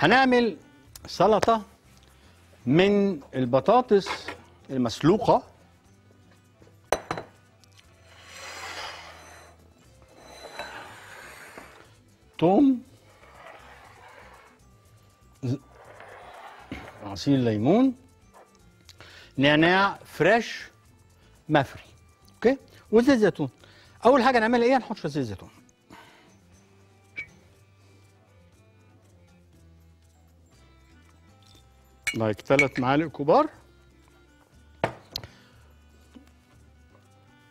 هنعمل سلطة من البطاطس المسلوقة. توم. عصير ليمون. نعناع fresh. مفري. okay؟ وزيت زيتون. أول حاجة نعملها إيه؟ هنحط شوية زيت زيتون. لايك ثلاث معالق كبار.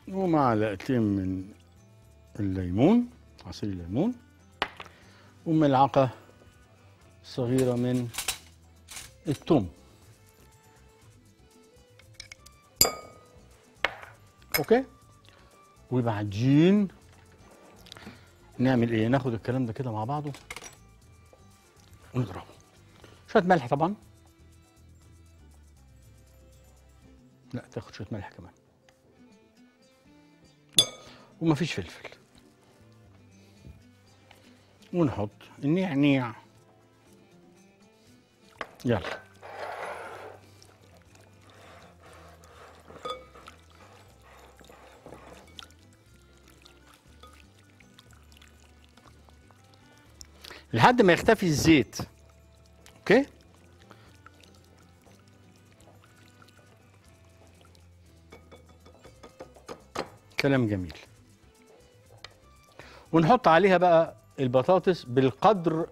ومعلقتين من الليمون عصير الليمون. وملعقة صغيرة من الثوم okay؟ وبعدين نعمل إيه؟ ناخد الكلام ده كده مع بعضه ونضربه. شوية ملح طبعا. لا تاخد شوية ملح كمان. ومفيش فلفل. ونحط النعناع. يلا. لحد ما يختفي الزيت. أوكي؟ كلام جميل. ونحط عليها بقى البطاطس بالقدر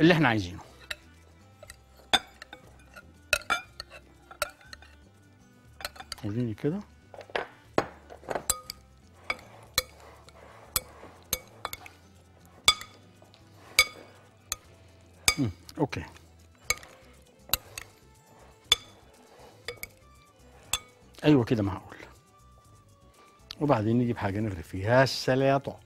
اللي إحنا عايزينه. وريني كده. أوكي. أيوه كده معقول. وبعدين نجيب حاجة نغرف فيها السلطه